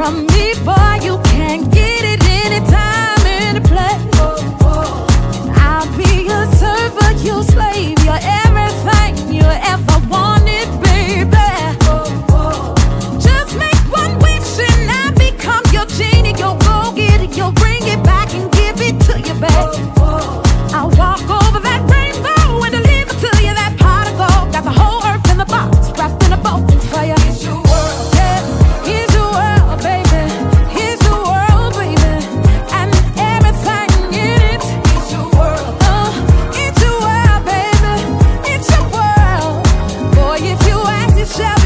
from me. yourself